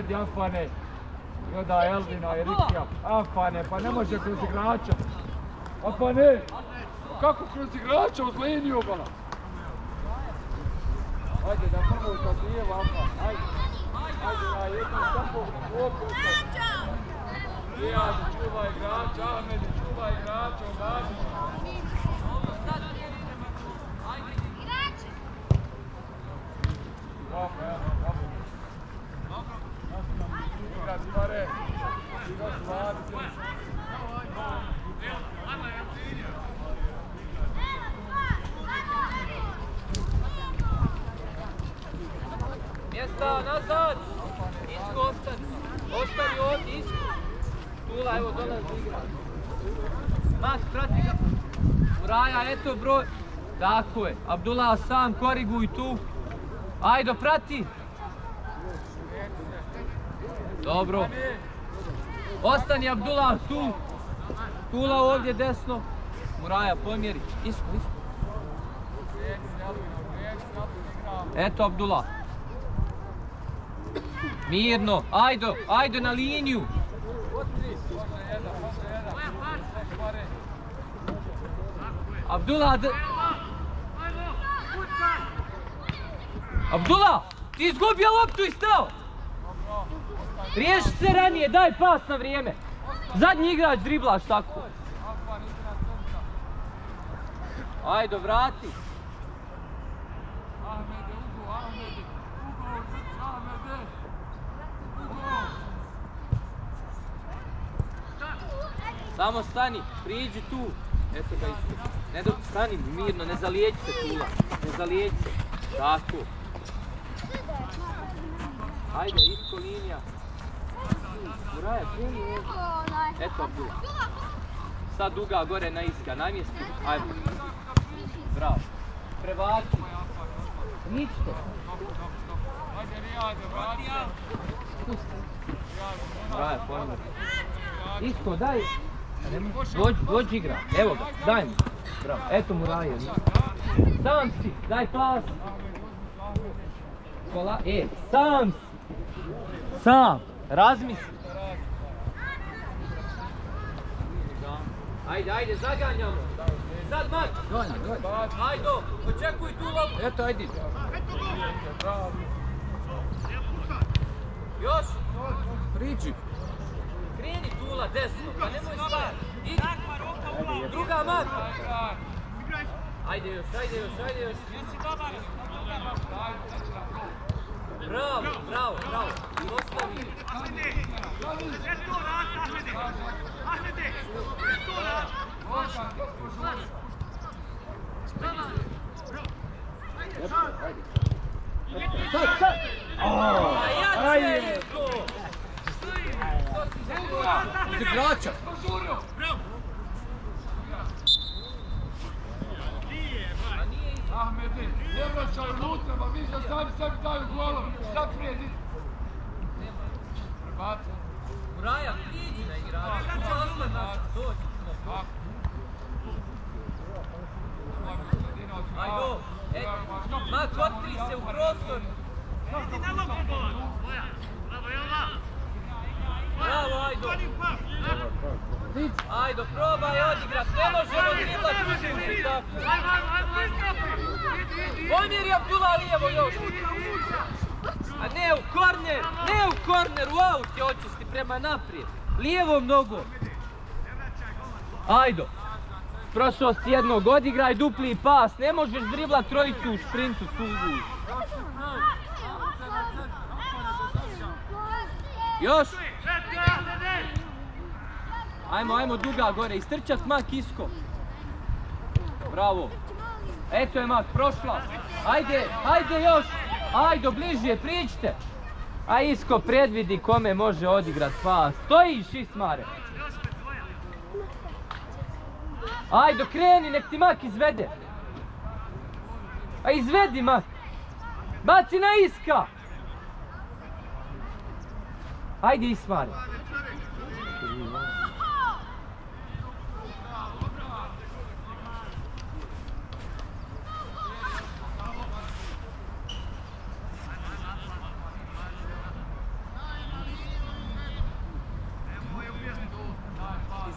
povedi Jafane. I onda Elvina i Rikija. Jafane, pa ne može kroz igrača. Jafane, kako kroz igrača uz liniju, bala? Ajde, da prvo sa dvije, Jafan, ajde. Ajde, na jednu stapu, opet. Rijadi, čuva igrača, Ahmedi, čuva igrača, Obadi. Bravo, evo, bravo. Igrač, Mare. Igrač, Vladi. Mjesta nazad. Isko ostani. Ostani ovdje, Isko. Tula, evo dolazi igra. Mas, prati ga. Uraja, eto broj. Tako je. Abdullah sam, koriguj tu. Ajdo, prati. Dobro. Ostani Abdullah tu. Tula ovdje desno. Muraja, pomjeri. Isko, isko. Eto Abdullah. Mirno, ajdo, ajde na liniju. Abdullah, Abdullah, ti izgubio loptu i stao. Riješi se ranije, daj pas na vrijeme. Zadnji igrač driblaš tako. Ajde, vrati. Ahmede, Ugo, Ahmede. Ugo, Grč, Ahmede. Ugo. Samo stani, priđi tu. Eto ga isto. Ne dok stani mirno, ne zalijeći se Tula. Ne zalijeći se. Tako. Ajde, isko linija. Kreni ovdje. Eto Abdullah. Sad duga gore na iska, namjesti. Ajde. Bravo. Prebaci. Ničite. Ajde, Rijade, vrati se. Muraja, pojmo. Isko, daj. Dođi, dođi igra. Evo ga, daj mu. Bravo. Eto Muraja. Sam si, daj pas. Kola, e, sam si. Sam. Razmisli. Ajde, ajde, zaganjamo. Sad mač. Donja, donja. Ajdo, očekuj tu loptu. Eto, ajde. Još. Priđi. Kreni Tula desno, pa nemoj stajati. Idi. Druga mak. Ajde još, ajde još, ajde još. Bravo, bravo, bravo. Ostavi. Sad, sad. A ja Ajde. Igrača. Ahmede, ne vraćaj unutra, ma vi da sami sebi daju golom. Šta prije di? Prebaci. Muraja, priđi na igrača. Tu će ostati nas. Dođi. Ajdo. E, mak, otkri se u prostor. Bravo, Ajdo. Ajdo, probaj odigrat. Ne možemo driblat tužiti tako. Pomjeri Abdullah lijevo još. A ne u korner, ne u korner, u aut je očisti prema naprijed. Lijevom nogom. Ajdo. Prošao si jednog, odigraj dupli pas. Ne možeš driblat trojicu u šprintu tugu. Još. Ajmo, ajmo duga gore. Istrčat mak isko. Bravo. Eto je mak, prošla. Ajde, ajde još. Ajde, bliže, priđite. A isko predvidi kome može odigrat pas. Stojiš Ismare. Ajde, kreni, nek ti mak izvede. A izvedi mak. Baci na iska. Ajde Ismare.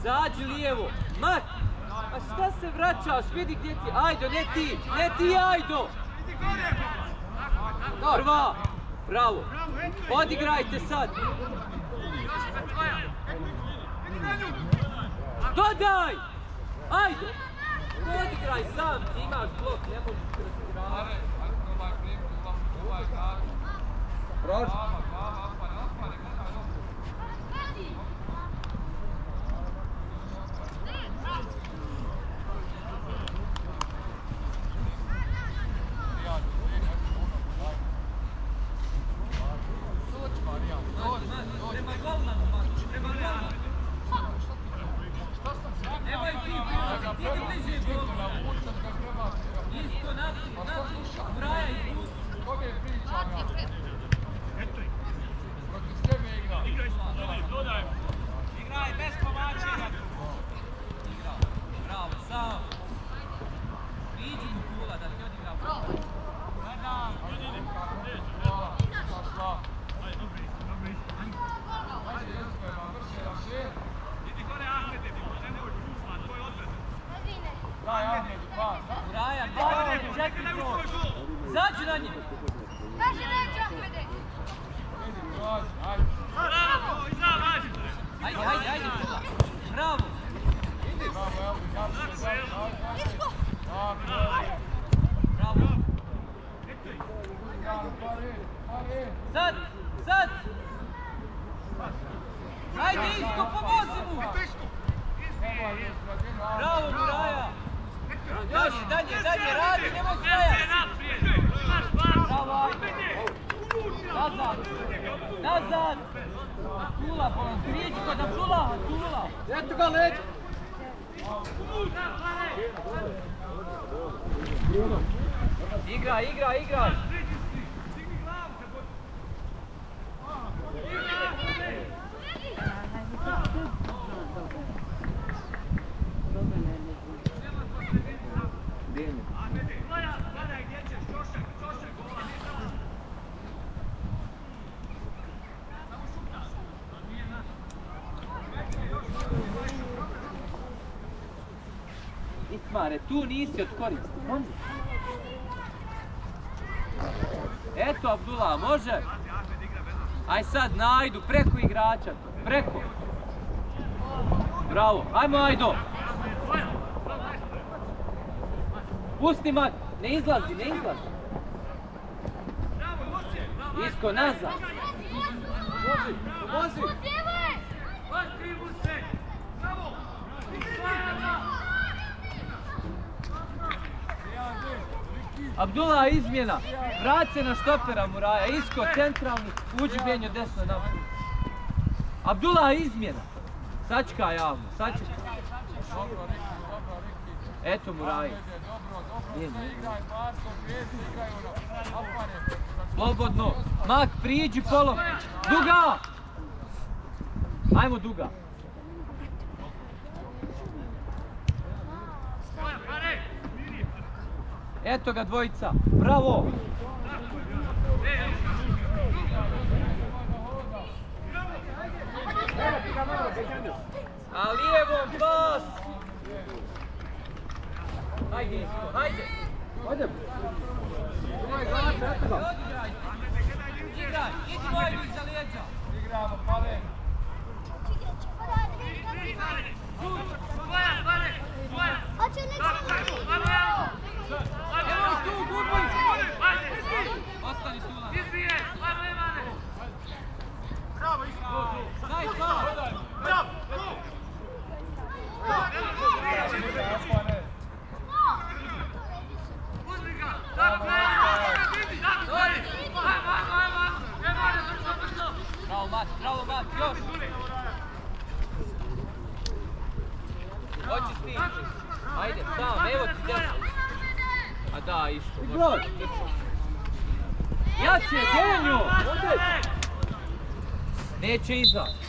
Zađi lijevo. Mat! A šta se vraćaš? Vidi gdje ti... Ajdo, ne ti! Ne ti, Ajdo! Prva! Bravo! Odigrajte sad! Dodaj! Ajde! Odigraj sam, ti imaš blok, ne možeš razigravati. Prošli. Prema golmanu, man, prema golmanu. Nemoj ti prolazi, ti idi bliže golmanu. Isto naprijed, naprijed, Braja izpusti. Bravo, sam. Iđi mu kula da ti odigra bravo. Braja, bravo, čekaj proći. Zađi na njih. Ajde, ajde, ajde. Bravo. Bravo. Sad, sad. Ajde, Isko, pomozi mu. Bravo, Muraja. Još, dalje, dalje, radi, nemoj stajati. Bravo, ajde. Nazad, nazad. Tula, bolan, prijeđi kod Abdullah, Abdullah. Eto ga leđa. Igraj, igraj, igraj. Ismare, tu nisi od koristi. Eto Abdullah, može? Aj sad najdu, preko igrača, preko. Bravo, ajmo Ajdo. Pusti mat, ne izlazi, ne izlazi. Isko, nazad. Pomozi. Abdullah izmjena, vrat se na štopera Muraja, Isko centralni, uđi Benjo desno naprijed. Abdullah izmjena, sačka javno, sačka. Eto Muraj. Slobodno, Mak priđi polom, Duga! Ajmo Duga. Eto ga dvojica, bravo! A lijevom pas! Hajde Isko, hajde! Ajde. Odigraj! Igraj, idi lijeđa! Igramo, pale. Nemoj tu, gubi! Ostani tu na... Daj pas! Bravo Mat, bravo Mat, još! Hoćeš ti? Ajde, sam, evo ti desno. A da, isto. Igraj. Jače, Genjo! Neće iza. Benjo,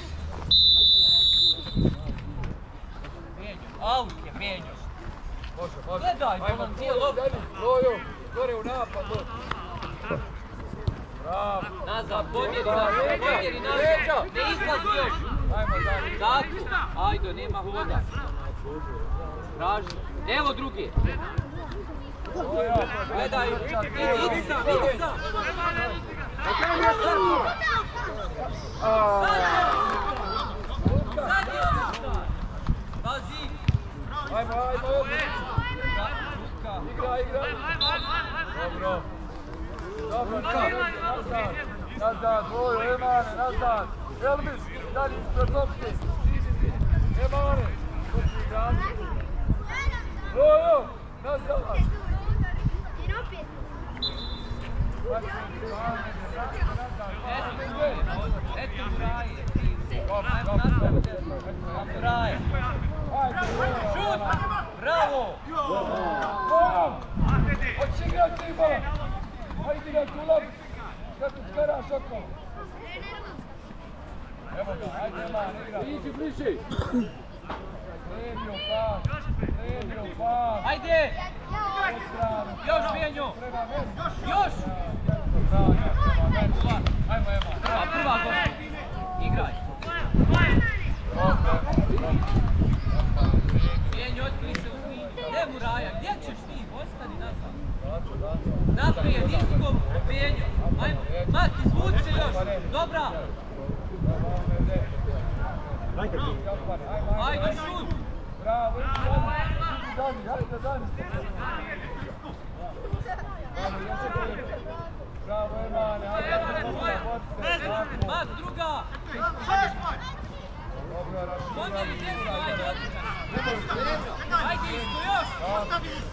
još.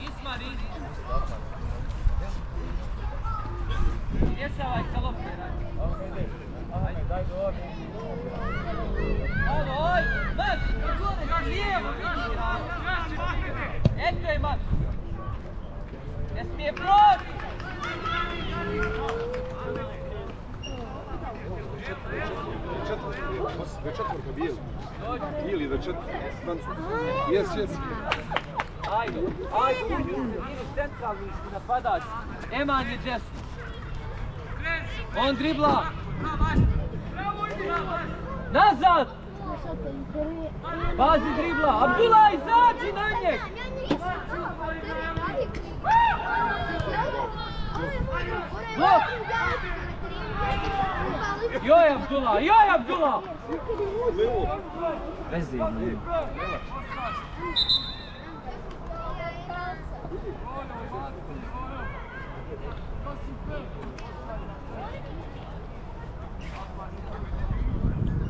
Ismar, idi. Rješavaj sa lopte, radi. Ajde, daj dobro. Alo, oj, Mat, gore, lijevo, vidi, radi. Eto je Mat. Ne smije proći. Ve četvrka bijeli. Ili ve četvrka. Jes, jes. Ajde, ajde, idi centralni napadač. Eman je desno. On dribla. Nazad! Pazi dribla. Abdullah, izađi na njeg! Joj, Abdullah, joj, Abdullah! Vezi,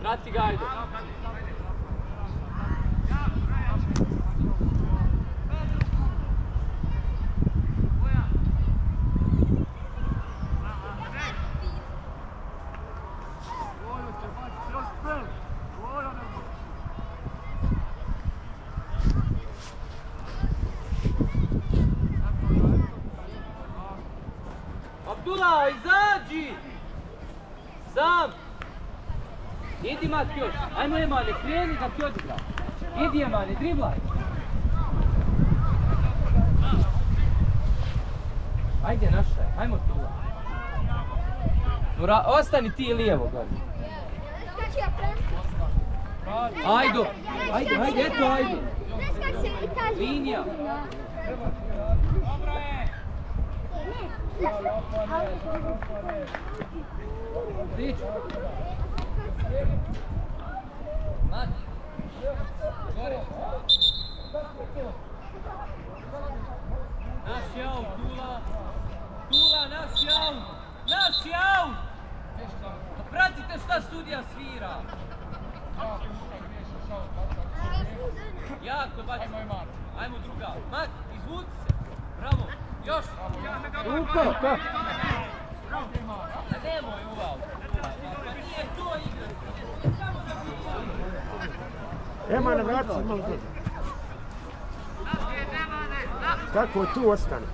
Prati ga, ajde. Abdullah, izađi! Sam! Idi Mat ajmo Emane, kreni da ti odigra. Idi Emane, driblaj. Ajde naša, ajmo tu. Mora, ostani ti lijevo gore. Ajde, ajde, ajde, eto ajde. Linija. Naš je aut, Bravo. Nemoj u aut. Pa nije to igra. Ema na uzgled. Kako tu ostane?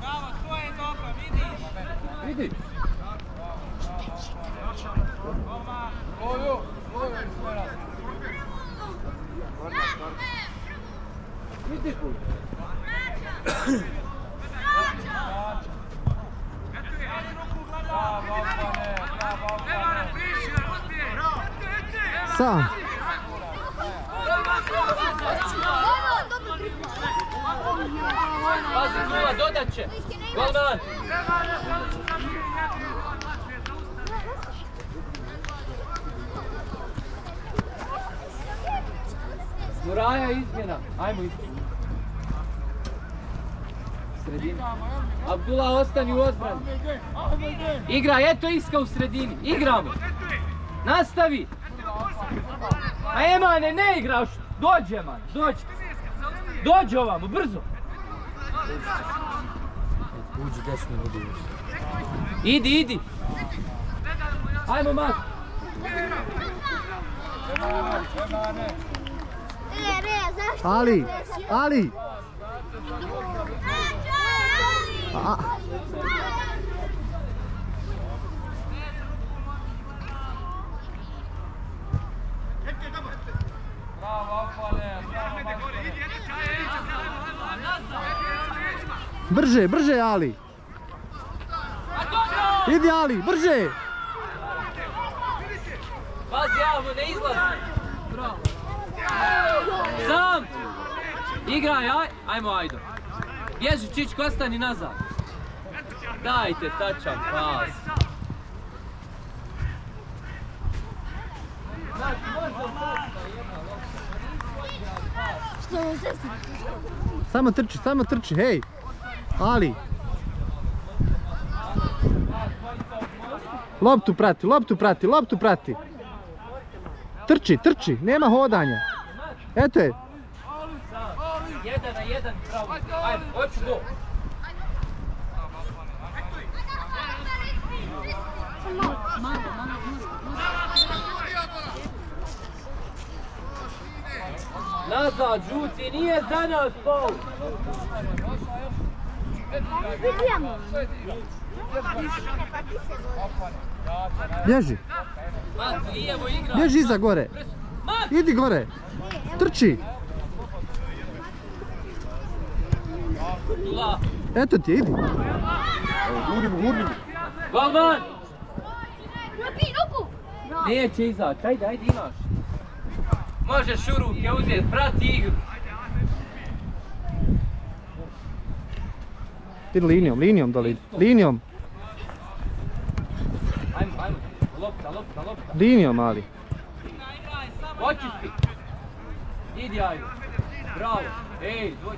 Bravo, to je dobro, vidiš. Vidi. Loju, loju. Bravo, Alfane, bravo, Alfane. Sam. Pazi, Kula, dodat će. Golman. Juraja izmjena. Ajmo izmjena. Sredina. Abdullah ostani u odbrani. Igra, eto Iska u sredini. Igramo. Nastavi. A Emane, ne igraš. Dođe, man, dođe. Dođe ovamo, brzo. Uđi desno, vidi. Idi, idi. Ajmo, Mak. Ali, Ali. Majstore. brže, brže Ali. Idi Ali, brže. Pazi, Avo, ne izlazi. Sam. Igraj, aj. Ajmo, ajdo. Bježi, Čičko, ostani nazad. Dajte, tačan pas. Samo trči, samo trči, hej. Ali. Loptu prati, loptu prati, loptu prati. Trči, trči, nema hodanja. Eto je. Jedan na jedan, pravo. Ajmo, hoću go. Nazad, žuti, nije za nas faul. Bježi, bježi iza gore. Idi gore. Trči. Eto ti, idi. Gurnimo, gurnimo. Golman! Neće izaći, ajde, ajde imaš. Možeš u ruke uzeti, prati igru. Idi linijom, linijom dole idi. Linijom, Ajmo, ajmo. Lopta, lopta, lopta. linijom Ali. Očisti. Idi, ajde. Bravo. Ej, dvoj.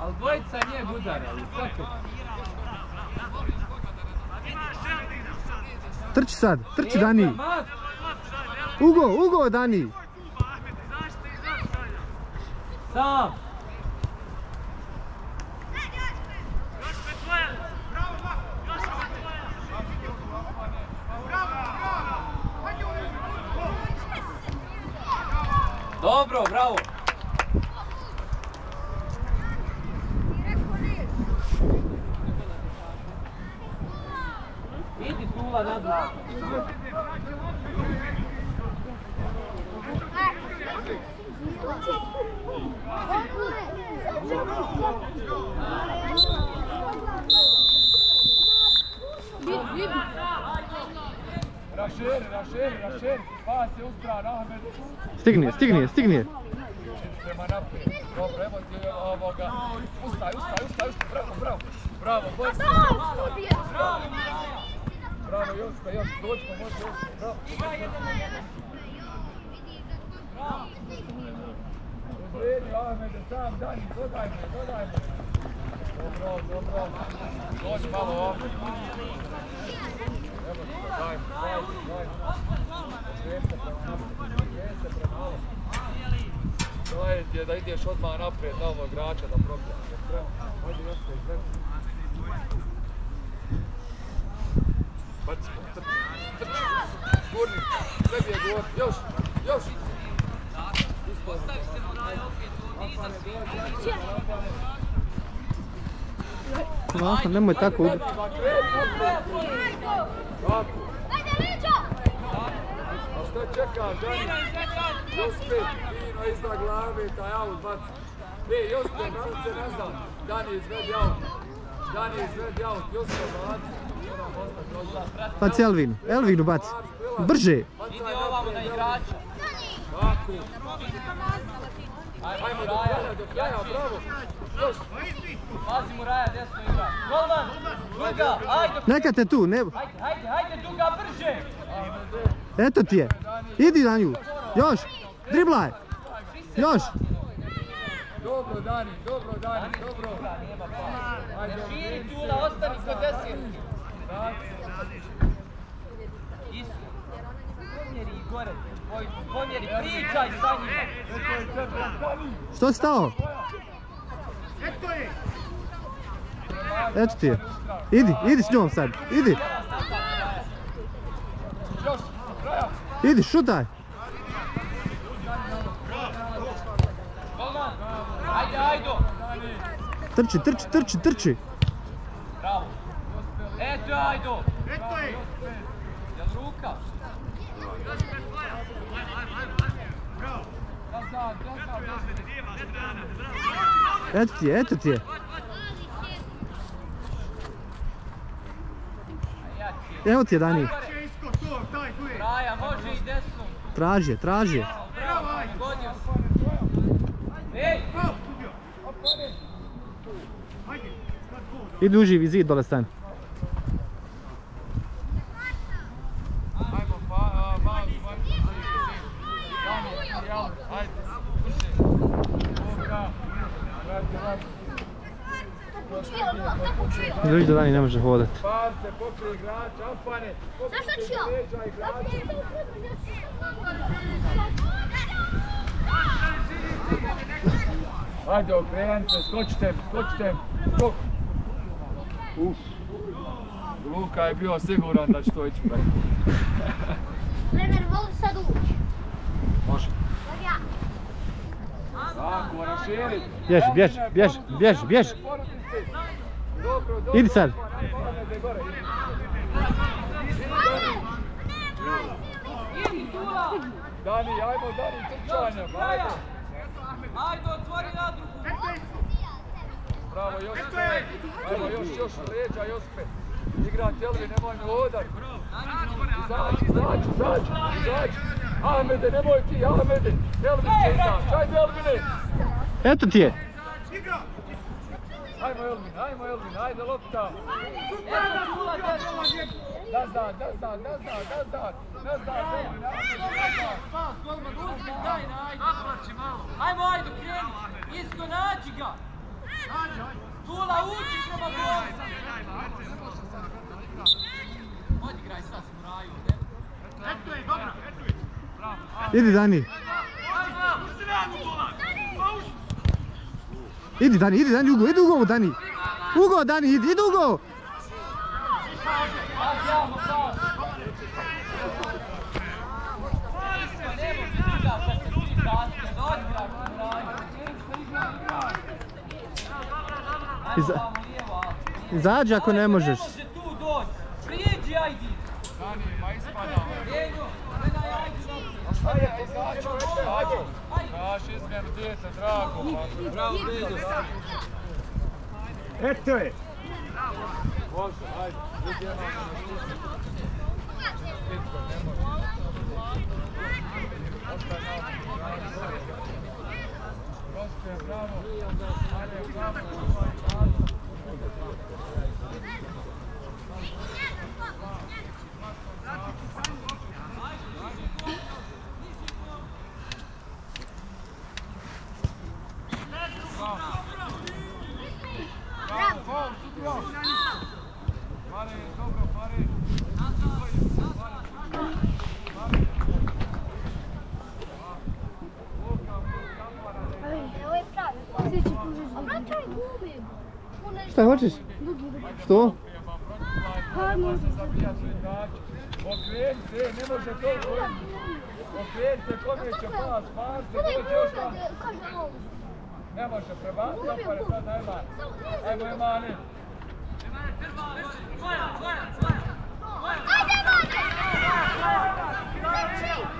Ali dvojica nije udarali, svako. Trči sad, trči Dani. Ugo, Ugo Dani. sam. Dobro, bravo. Idi Tula na dnu. Raširi, raširi, raširi. Pas je uspran, Ahmed. Stigni je, stigni je, stigni je. Prema naprijed. Dobro, evo ti ovoga. Ustaj, ustaj, ustaj, ustaj. Bravo, bravo. Bravo, boj se. Bravo, Joska, još. Dođimo, može još. Bravo. Uzredi, Ahmede, sam Dani, dodaj me, dodaj me. Dobro, dobro. Malo ovdje. Evo ti da ideš odmah naprijed na ovog igrača da probijaš. Je spremno? Ajde, Joska, izvedi. Baci, trči, još, još. Postavi se moraj opet ovdje iza svih. Ovako, nemoj tako udri. Tako. šta čekaš, Dani? Jospe, fino iza glave, taj aut baci. E, Jospe, vratit se nazad. Dani, izvedi aut. Dani, izvedi aut, Jospe, odmah. Baci Elvinu. Elvinu baci. Brže. Idi ovamo na igrača. Ajmo do kraja, do kraja, bravo. Još. Pazi Muraja, desno igra. Golman, Duga, ajde, Neka te tu, ne... hajde, hajde, hajde, Duga, brže. Eto ti je. Idi na nju. Još. Driblaj. Još. Dobro, Dani, dobro, Dani, dobro. Ajde, Širi Tula, ostani kod desetki. Isto. Pomjeri i gore, pomjeri, pričaj sa njima. Što si stao? Eto ti je. Idi, idi s njom sad. Idi. Idi, šutaj. Trči, trči, trči, trči. Bravo. Eto, ajdo. Eto je. Jel ruka? Eto ti je, eto ti je. Ja ti je. Evo ti je Dani. Raja, može i desno. Traži je, traži je. Idi uživi zid dole stani. Ajmo, pa, a, malo, malo. Dani, jel, ajde, brže. Dobra. Vrati, vrati. Vidiš da Dani ne može hodati. Zašto ću igrača. Ajde, okrenite, skočite, skočite. Skok. Uf. Luka je bio siguran da će to ići preko. Trener, mogu sad ući? Može. Tako, raširiti. Bježi, bježi, bježi, bježi, bježi. Dobro, dobro. Idi sad. Dani, ajmo Dani, trčanje, ajde. Ajde, otvori na drugu. Bravo, Josipe. Ajmo još, još leđa, Josipe. Igra Telvi, nemoj me odat. Izađi, izađi, izađi, izađi. Ahmede, nemoj ti, Ahmede. Telvin će izaći, ajde Elvine. Eto ti je. Ajmo Elvin, ajmo Elvin, ajde lopta. Eto Tula, desno. Nazad, nazad, nazad, nazad. Nazad, Elvin, ajde, nazad. Golman, uzmi, daj, ajde. Ajmo, ajde, kreni. Isko, nađi ga. Tula, uči prema golu. Odigraj sad s Muraju, ne? Idi Dani. Idi Dani, idi Dani, Ugo, idi Ugo Dani. Ugo Dani, idi, idi Ugo. Iza-. Izađi ako ne možeš. Prijeđi, ajdi. Dani, ma ispada. Ajde, izađi, ajde. Traži izmjenu djete, drago. pa. Bravo, Diego. Eto je. Može, ajde. Ostaje Goste, bravo. Ajde, bravo. Bravo, Šta hoćeš? Što? Pa možda. Okreni se, ne može to koristiti. Okreni se, kome će pas, pas se, Onaj dođe još možda tam. da kaže ovo. Ne može prebaciti, opare sad najma. Ajmo Emane. Ajde, Mate!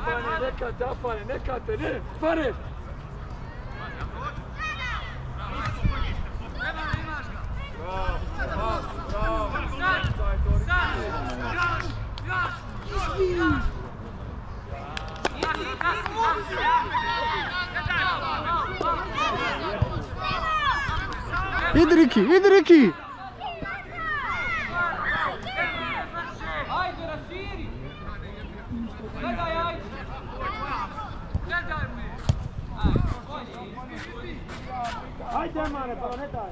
Afane, neka te, Afane, neka te, ne, Afane! Bravo, bravo, bravo, Sad, sad, Idi Riki, idi Riki! Ajde, raširi! Gledaj, ajde! Gledaj me! Ajde, bolje. Ajde, Mane, pa ne daj.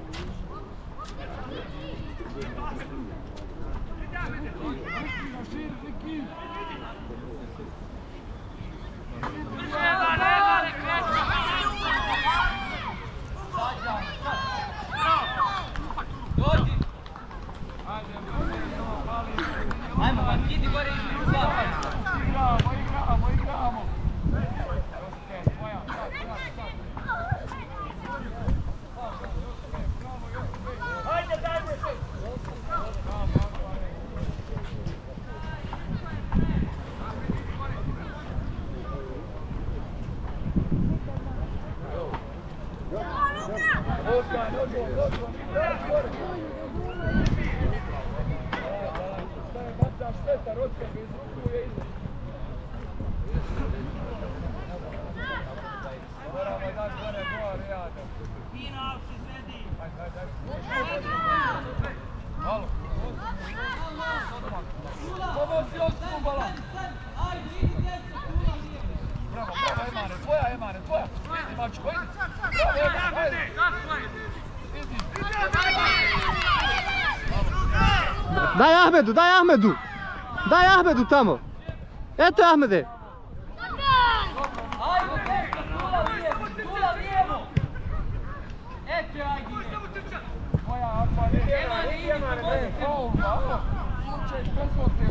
Dođi! Ajmo, pa idi gore između dva pa. Igramo, igramo, igramo! Jospe, tvoja, sad, sad, sad. Okan, odgovor, odgovor, odgovor. Šta je bacaš sveta, Rotka, bez ruku je iza. Moramo dati gore gore, Rijada. Ajde, ajde, ajde. Malo. Pomozi osnovu balon. Bravo, bravo, Emane, tvoja, Emane, tvoja. Idi, mačko, idi. Bravo, Emane, ajde. Idi. Daj Ahmedu, daj Ahmedu! Daj Ahmedu tamo! Eto Ahmede!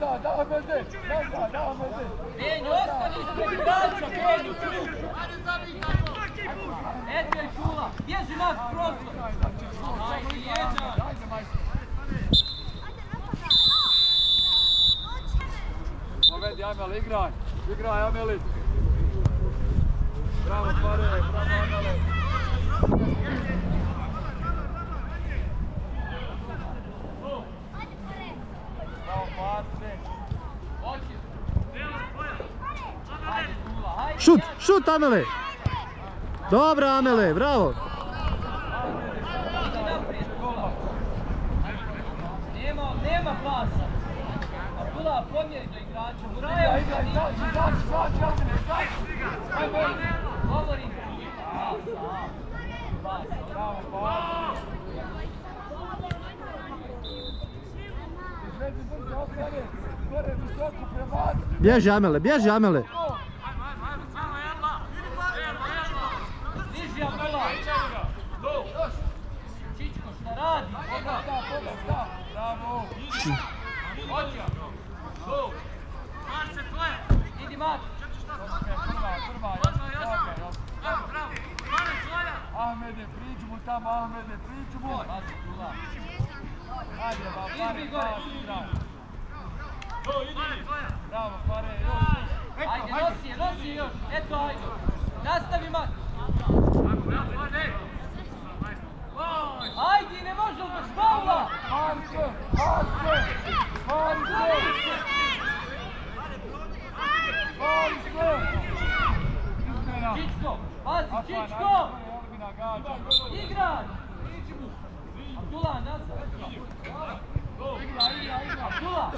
Nazad, Ahmede, nazad, Ahmede. Benjo, ostani majstor. Povedi, Amel, igraj. Igraj, Ameli. Bravo, pare, bravo, Amele. Bravo, Parce. Hoće! Ajde, Šula, ajde! Šut, šut Amele! Dobro Amele, bravo! Nema, nema pasa! Abdullah, pomjeri do igrača, Muraja Igraj, igraj, izađi, izađi, izađi, Amele, izađi. Bravo. Bježi Amele, bježi Amele! Niži Abdullah! Čičko, šta radi? Poda, sta, poda, sta. Bravo. Idi mat! Prva, prva, Josip, dobro, Josip. Ahmede, priđi mu tamo, Ahmede, priđi mu. Pazi, Abdullah! Ajde, ba, Izbi pare, gore. pas, igraj. Bravo, pare, još. Ajde, nosi je, nosi je još! Eto, ajde! Nastavi mat! Ajde, ne može bez faula! Parce, parce, parce. Parce. Izmjena. Čičko! Čičko! Igraj! Abdullah, nazad! Abdullah!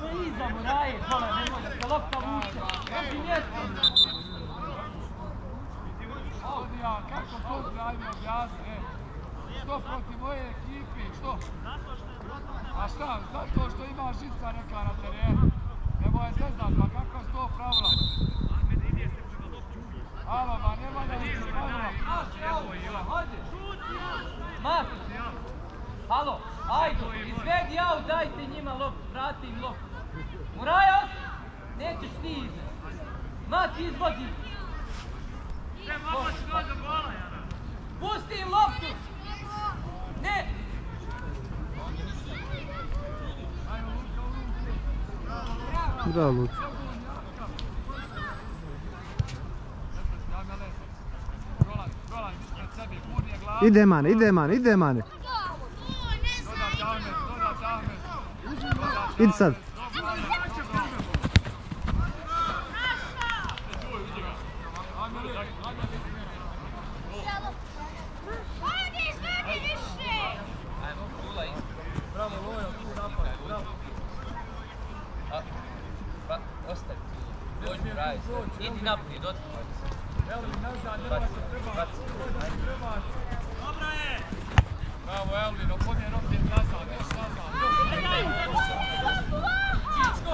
To je iza Muraje, dole, nemoj da se lopta vuče. Drži mjesto! Odija, kako to znanje objasni, e? Što protiv moje ekipe, što? A šta, zato što ima žica neka na terenu. Nemoj se znat, pa kako su to pravila? Alo, ma nema da li se pravila. Hajde! Mak! Halo, ajde, izvedi dajte njima. Mak, izvodi. Pusti im loptu! Ne! Bravo. Prolazi, prolazi, ispred sebe, puni je glavu. Ide mane, ide mane, ide mane. Idi sad. Ajmo, Kula isto. Bravo, Lojo, tu napad, bravo. A, pa, ostavi tu. Dođi, pravi se. Idi naprijed, otpoj se. Evo mi nazad, Baci, nemojte prebaci. baci. Nemojte prebaci. Bravo, Elvin, opodje opet nazad, još nazad. Čičko!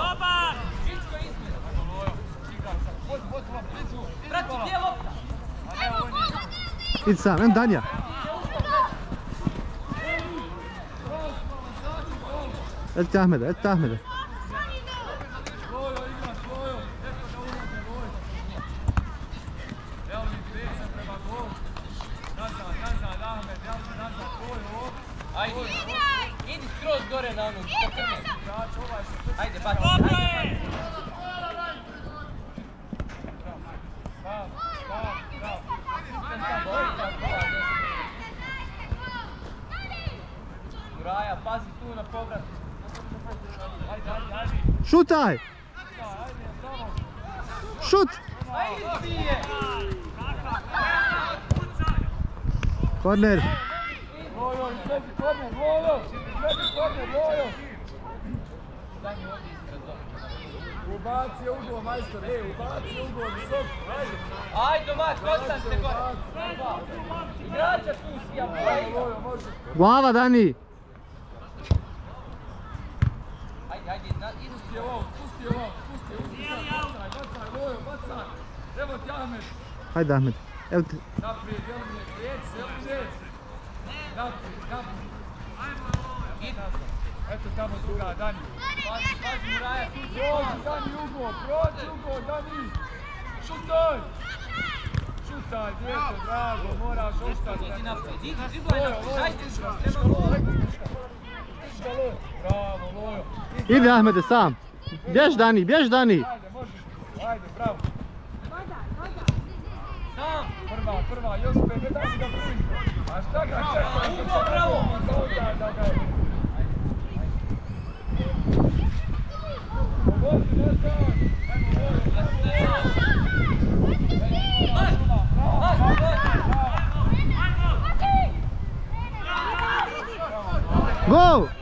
Čičko izmjena. Ajmo, Lojo, igram sad. Vodi, vodi, loptu, iđu, iđu Prati, kola. gdje je lopta? A ne, ovo nije. Idi sam, en Danja. Eto Ahmeda, eto Ahmeda. Lojo, igra, Lojo. Eto ga unutra, Lojo. Elvin, kreće prema golu. Nazad, nazad, Ahmed, Elvin, nazad, Lojo, ovdje. Ajde. Idi skroz gore na onu pokrne. Igrač, ovaj što trči. Ajde, baci. Ajde, baci. Bravo, bravo, bravo. Muraja, pazi tu na povrat. Ajde, ajde, ajde. Šutaj! Šut! Korner. Lojo, izvedi korner, Lojo. Izvedi korner, Lojo. Danji ovdje ispred lopte. Ubaci je ugol, majstor, ej, ubaci je ugol, visoko, ajde. Ajde, Mak, ostanite gore. Igrača tu si, ja Ajde, moram. Lojo, može. Glava Dani. Ajde, ajde, na, idi. Pusti je ovo, pusti je ovo, pusti je, pusti sad, bacaj, bacaj, Lojo, bacaj. Evo ti Ahmed, Hajde Ahmed. Evo ti. naprijed, kreći se, Elvine. Naprijed, naprijed. Idi. Eto tamo druga, Dani. Pazi, pazi, Muraja, tu. Prođi, Dani, prođi, ugol, Dani. Šutaj. Šutaj, djete, drago, moraš ostati. Idi naprijed, idi, driblaj naprijed. Treba Lojo. Bravo, Lojo. Ide Ahmede sam. Bjež Dani, bjež Dani. Ajde, možeš. Ajde, bravo. Prva, prva, Josipe, ne daj mi da prvi. A šta ga čeka? Ugo, bravo. Onda da ga je. Pogodi, ne znam. Ajmo, Lojo. Mak, mak, gol. Go!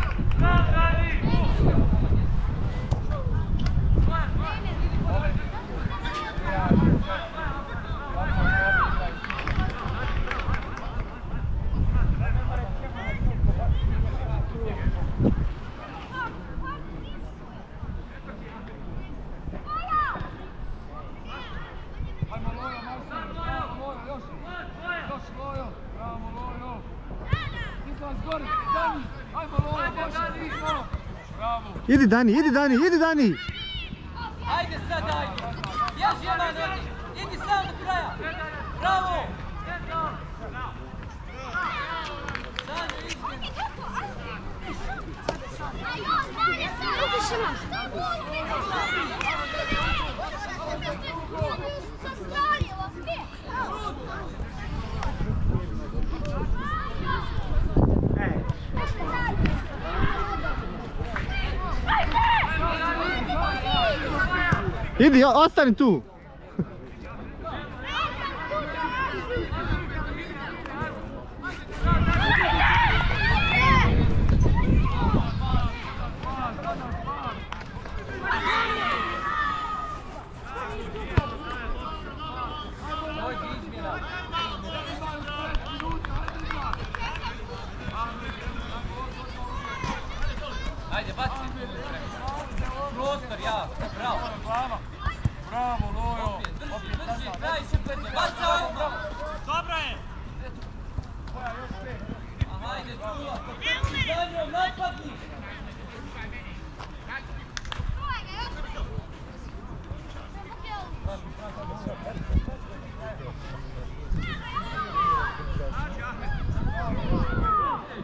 Bravo. Idi Dani, idi Dani, idi Dani. Ajde sad, ajde. Bježi, Eman, odi. Idi sam do kraja. Bravo. Sanjo, izmjena. Zastralila, Idi, ostani tu.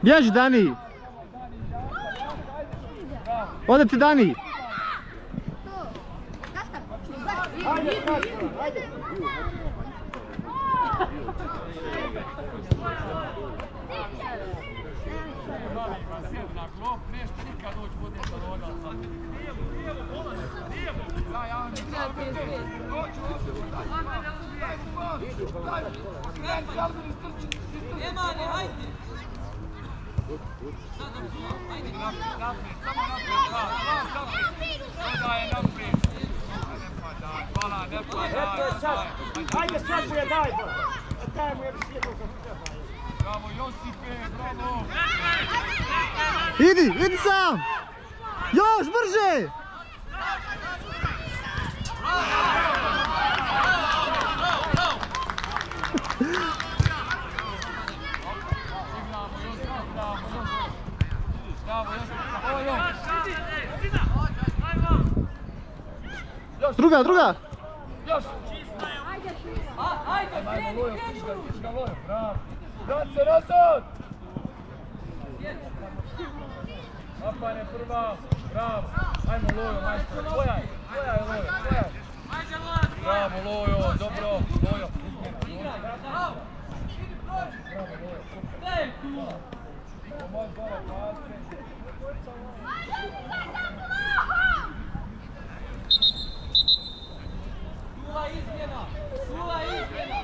Bježi Dani! Ode ti Dani! Idi, idi sam! Još, brže! Druga, druga! Još! Ajde, Ajde, kreni, kreni! Vrat se nazad! Napane prva, bravo. Ajmo Lojo, majstor. Koja je? Lojo? Koja? Bravo Lojo, dobro. Lojo. Tu? Sula izmjena! Sula izmjena!